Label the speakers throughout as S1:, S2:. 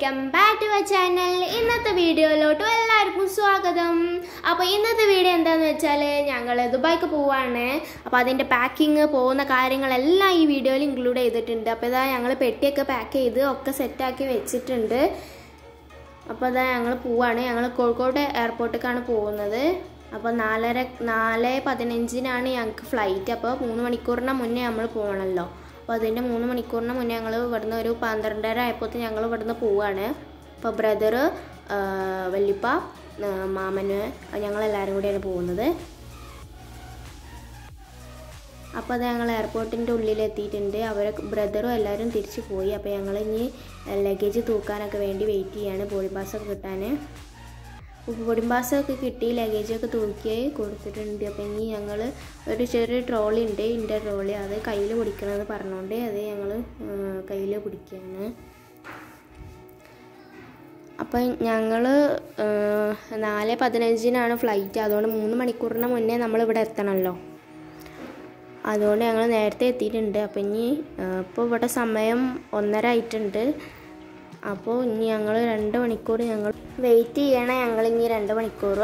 S1: Welcome back to our channel ഇന്നത്തെ വീഡിയോയിലോട്ട് എല്ലാവർക്കും സ്വാഗതം. അപ്പോൾ ഇന്നത്തെ വീഡിയോ എന്താന്ന് വെച്ചാൽ ഞങ്ങൾ ദുബായ്ക്ക് പോവാണ്. അപ്പോൾ അതിന്റെ പാക്കിങ് പോകുന്ന കാര്യങ്ങളെല്ലാം ഈ വീഡിയോയിൽ ഇൻക്ലൂഡ് ചെയ്തിട്ടുണ്ട്. അപ്പോൾ ഇതാ ഞങ്ങൾ പെട്ടിയൊക്കെ പാക്ക് ചെയ്ത് ഒക്കെ സെറ്റാക്കി വെച്ചിട്ടുണ്ട്. അപ്പോൾ അതാ ഞങ്ങൾ പോവാണ്. ഞങ്ങൾ കോഴിക്കോട് എയർപോർട്ടിലേക്കാണ് പോകുന്നത്. അപ്പോൾ നാലര നാല് പതിനഞ്ചിനാണ് ഞങ്ങൾക്ക് ഫ്ലൈറ്റ് അപ്പോൾ മൂന്ന് മണിക്കൂറിന് മുന്നേ നമ്മൾ പോകണമല്ലോ അപ്പോൾ അതിന്റെ മൂന്ന് മണിക്കൂറിന് മുന്നേ ഞങ്ങൾ ഇവിടുന്ന് ഒരു പന്ത്രണ്ടര ആയപ്പോൾ ഞങ്ങൾ ഇവിടുന്ന് പോവുകയാണ് അപ്പോൾ ബ്രദർ വല്യപ്പ ആ, മാമന് ഞങ്ങളെല്ലാവരും കൂടിയാണ് പോകുന്നത്. അപ്പോൾ അത് ഞങ്ങൾ എയർപോർട്ടിന്റെ ഉള്ളിലെത്തിയിട്ടുണ്ട്. അവരെ ബ്രദറും എല്ലാവരും തിരിച്ചു പോയി. അപ്പോൾ ഞങ്ങൾ ഇനി ലഗേജ് തൂക്കാനൊക്കെ വേണ്ടി വെയിറ്റ് ചെയ്യാണ്. ബോഡി പാസ്സൊക്കെ കിട്ടാൻ ഒക്കെ കിട്ടി ലഗേജൊക്കെ തൂക്കി കൊടുത്തിട്ടുണ്ട്. അപ്പോൾ ഇനി ഞങ്ങൾ ഒരു ചെറിയ ട്രോളി ഉണ്ട്. ഇന്റെ ട്രോളി അത് കയ്യിൽ പിടിക്കണമെന്ന് പറഞ്ഞുകൊണ്ട് അത് ഞങ്ങൾ കയ്യിൽ പിടിക്കുകയാണ് അപ്പം ഞങ്ങൾ നാല് പതിനഞ്ചിനാണ് ഫ്ലൈറ്റ് അതുകൊണ്ട് മൂന്ന് മണിക്കൂറിന് മുന്നേ നമ്മൾ ഇവിടെ എത്തണമല്ലോ അതുകൊണ്ട് ഞങ്ങൾ നേരത്തെ എത്തിയിട്ടുണ്ട്. അപ്പം ഇനി ഇപ്പോൾ ഇവിടെ സമയം ഒന്നര ആയിട്ടുണ്ട്. അപ്പോൾ ഇനി ഞങ്ങൾ രണ്ട് മണിക്കൂർ ഞങ്ങൾ വെയിറ്റ് ചെയ്യണം. ഞങ്ങൾ ഇനി രണ്ട് മണിക്കൂർ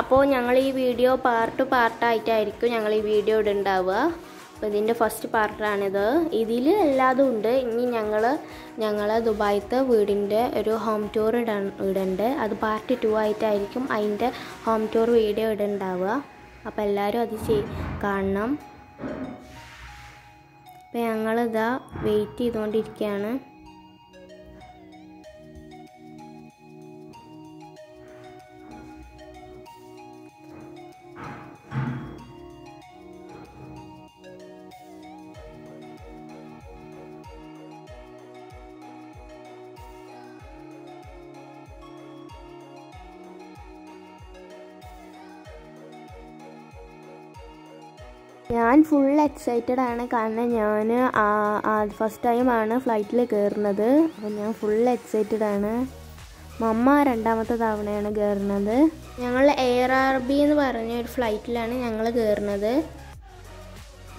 S1: അപ്പോൾ ഞങ്ങൾ ഈ വീഡിയോ പാർട്ട് പാർട്ടായിട്ടായിരിക്കും ഞങ്ങൾ ഈ വീഡിയോ ഇടുണ്ടാവുക. അപ്പോൾ ഇതിന്റെ ഫസ്റ്റ് പാർട്ടാണിത് ഇതിൽ എല്ലാതും ഉണ്ട്. ഇനി ഞങ്ങൾ ഞങ്ങൾ ദുബായിത്തെ വീടിന്റെ ഒരു ഹോം ടൂർ ഇട ഇടണ്ട്. അത് പാർട്ട് ടു ആയിട്ടായിരിക്കും അതിന്റെ ഹോം ടൂർ വീഡിയോ ഇടുന്നുണ്ടാവുക അപ്പോൾ എല്ലാവരും അത് ചെയ് കാണണം. അപ്പോൾ ഞങ്ങളിതാ വെയിറ്റ് ചെയ്തുകൊണ്ടിരിക്കുകയാണ് ഞാൻ ഫുൾ എക്സൈറ്റഡ് ആണ്. കാരണം ഞാൻ ഫസ്റ്റ് ടൈമാണ് ഫ്ലൈറ്റിൽ കയറുന്നത് അപ്പോൾ ഞാൻ ഫുൾ എക്സൈറ്റഡ് ആണ്. മമ്മ രണ്ടാമത്തെ തവണയാണ് കയറുന്നത് ഞങ്ങൾ എയർ ആർ ബി എന്ന് പറഞ്ഞ ഒരു ഫ്ലൈറ്റിലാണ് ഞങ്ങൾ കയറുന്നത്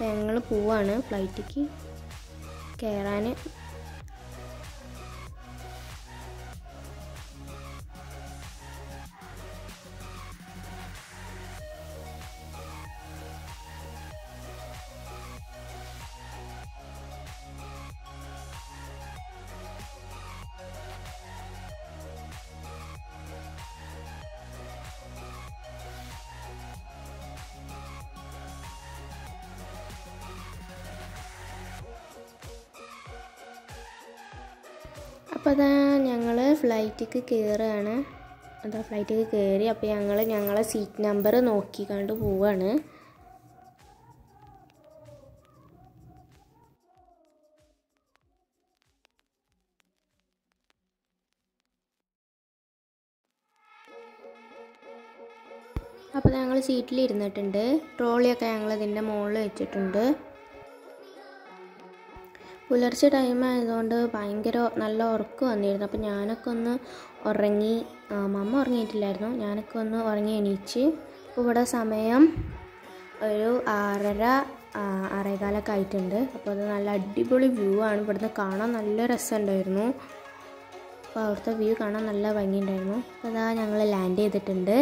S1: ഞങ്ങൾ പോവാണ് ഫ്ലൈറ്റിക്ക് കയറാൻ അപ്പോൾ അതാ ഞങ്ങൾ ഫ്ലൈറ്റിക്ക് കയറുകയാണ് അതാ ഫ്ലൈറ്റിക്ക് കയറി അപ്പോൾ ഞങ്ങൾ ഞങ്ങളെ സീറ്റ് നമ്പർ നോക്കി കണ്ട് പോവാണ് അപ്പോൾ ഞങ്ങൾ സീറ്റിൽ ഇരുന്നിട്ടുണ്ട്. ട്രോളിയൊക്കെ ഞങ്ങൾ ഇതിന്റെ മുകളിൽ വെച്ചിട്ടുണ്ട്. പുലർച്ചെ ടൈം ആയതുകൊണ്ട് ഭയങ്കര നല്ല ഉറക്കം വന്നിരുന്നു. അപ്പോൾ ഞാനൊക്കെ ഒന്ന് ഉറങ്ങി മമ്മ ഉറങ്ങിയിട്ടില്ലായിരുന്നു. ഞാനൊക്കെ ഒന്ന് ഉറങ്ങി എണീച്ച് അപ്പോൾ ഇവിടെ സമയം ഒരു ആറര ആറേകാലൊക്കെ ആയിട്ടുണ്ട്. അപ്പോൾ അത് നല്ല അടിപൊളി വ്യൂ ആണ്. ഇവിടുന്ന് കാണാൻ നല്ല രസമുണ്ടായിരുന്നു. അപ്പോൾ അവിടുത്തെ വ്യൂ കാണാൻ നല്ല ഭംഗിയുണ്ടായിരുന്നു. അപ്പോൾ അതാ ഞങ്ങൾ ലാൻഡ് ചെയ്തിട്ടുണ്ട്.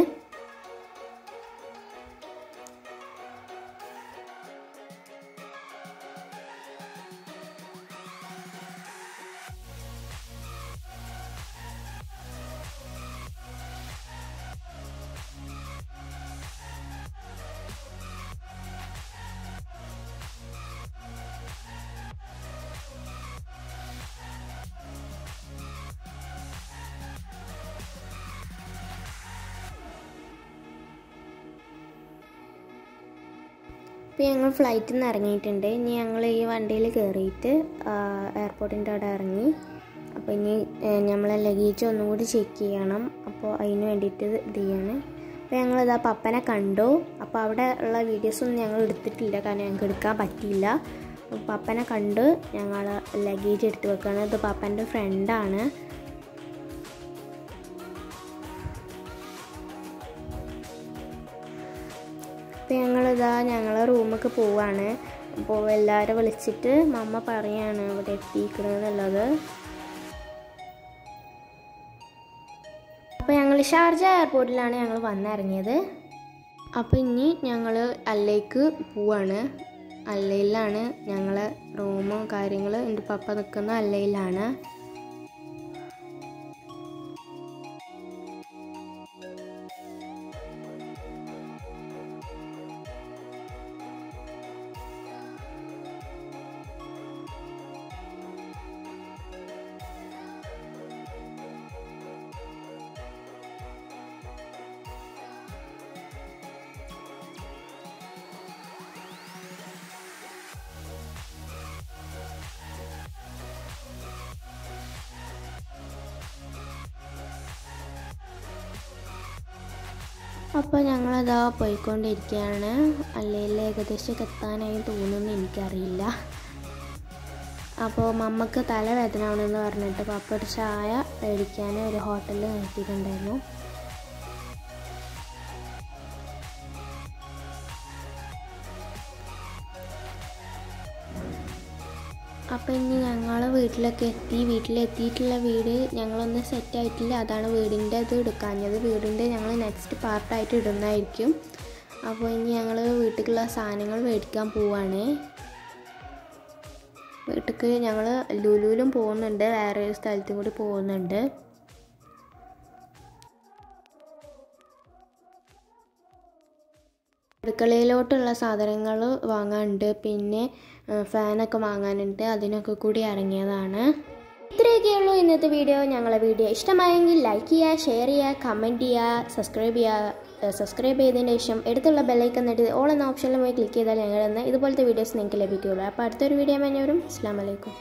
S1: ഇപ്പോൾ ഞങ്ങൾ ഫ്ലൈറ്റിൽ നിന്ന് ഇറങ്ങിയിട്ടുണ്ട്. ഇനി ഞങ്ങൾ ഈ വണ്ടിയിൽ കയറിയിട്ട് എയർപോർട്ടിന്റെ അവിടെ ഇറങ്ങി. അപ്പോൾ ഇനി നമ്മളെ ലഗേജ് ഒന്നും കൂടി ചെക്ക് ചെയ്യണം. അപ്പോൾ അതിന് വേണ്ടിയിട്ട് ഇത് ചെയ്യാണ്. അപ്പോൾ ഞങ്ങളിതാ പപ്പനെ കണ്ടു. അപ്പോൾ അവിടെ ഉള്ള വീഡിയോസൊന്നും ഞങ്ങൾ എടുത്തിട്ടില്ല. കാരണം ഞങ്ങൾക്ക് എടുക്കാൻ പറ്റിയില്ല. അപ്പോൾ പപ്പനെ കണ്ട്. ഞങ്ങൾ ലഗേജ് എടുത്ത് വെക്കുകയാണ് ഇത് പപ്പന്റെ ഫ്രണ്ടാണ് ഇവിടേക്ക് പോവാണ്. അപ്പോൾ എല്ലാവരും വിളിച്ചിട്ട് മമ്മ പറയാണ് അവിടെ എത്തിക്കണമെന്നുള്ളത് അപ്പോൾ ഞങ്ങൾ ഷാർജ എയർപോർട്ടിലാണ് ഞങ്ങൾ വന്നിറങ്ങിയത്. അപ്പോൾ ഇനി ഞങ്ങൾ അല്ലേക്ക് പോവാണ്. അല്ലയിലാണ് ഞങ്ങളെ റൂമും കാര്യങ്ങളും എന്റെ പപ്പ നിൽക്കുന്ന അല്ലയിലാണ് അപ്പോൾ ഞങ്ങളതാ പോയിക്കൊണ്ടിരിക്കുകയാണ് അല്ലെങ്കിൽ ഏകദേശം എത്താനായി തോന്നുന്നു എനിക്കറിയില്ല. അപ്പോൾ മമ്മക്ക് തലവേദന ആവണമെന്ന് പറഞ്ഞിട്ട് പപ്പട ചായ മേടിക്കാൻ ഒരു ഹോട്ടലിൽ നിർത്തിയിട്ടുണ്ടായിരുന്നു. അപ്പോൾ ഇനി ഞങ്ങൾ വീട്ടിലൊക്കെ എത്തി. വീട്ടിലെത്തിയിട്ടുള്ള വീട് ഞങ്ങളൊന്നും സെറ്റ് ആയിട്ടില്ല. അതാണ് വീടിന്റെ ഇത് എടുക്കാഞ്ഞത്. വീടിന്റെ ഞങ്ങൾ നെക്സ്റ്റ് പാർട്ടായിട്ട് ഇടുന്നതായിരിക്കും. അപ്പോൾ ഇനി ഞങ്ങൾ വീട്ടിലേക്കുള്ള സാധനങ്ങൾ മേടിക്കാൻ പോവാണ്. വീട്ടിലേക്ക് ഞങ്ങൾ ലുലുവിലും പോകുന്നുണ്ട്. വേറെ ഒരു സ്ഥലത്തും കൂടി പോകുന്നുണ്ട്. അടുക്കളയിലോട്ടുള്ള സാധനങ്ങൾ വാങ്ങാനുണ്ട്. പിന്നെ ഫാനൊക്കെ വാങ്ങാനുണ്ട്. അതിനൊക്കെ കൂടി ഇറങ്ങിയതാണ് ഇത്രയൊക്കെയുള്ളൂ ഇന്നത്തെ വീഡിയോ. ഞങ്ങളെ വീഡിയോ ഇഷ്ടമായെങ്കിൽ ലൈക്ക് ചെയ്യുക ഷെയർ ചെയ്യുക കമന്റ് ചെയ്യുക സബ്സ്ക്രൈബ് ചെയ്യുക സബ്സ്ക്രൈബ് ചെയ്തതിന് ശേഷം എടുത്തുള്ള ബെല്ലൈക്കൻ എന്നിട്ട് ഓൾ എന്ന ഓപ്ഷനിൽ പോയി ക്ലിക്ക് ചെയ്താൽ ഞങ്ങൾ ഇതുപോലത്തെ വീഡിയോസ് നിങ്ങൾക്ക് ലഭിക്കുകയുള്ളൂ. അപ്പോൾ അടുത്തൊരു വീഡിയോ മഞ്ഞവരും അസ്സാം വലൈക്കും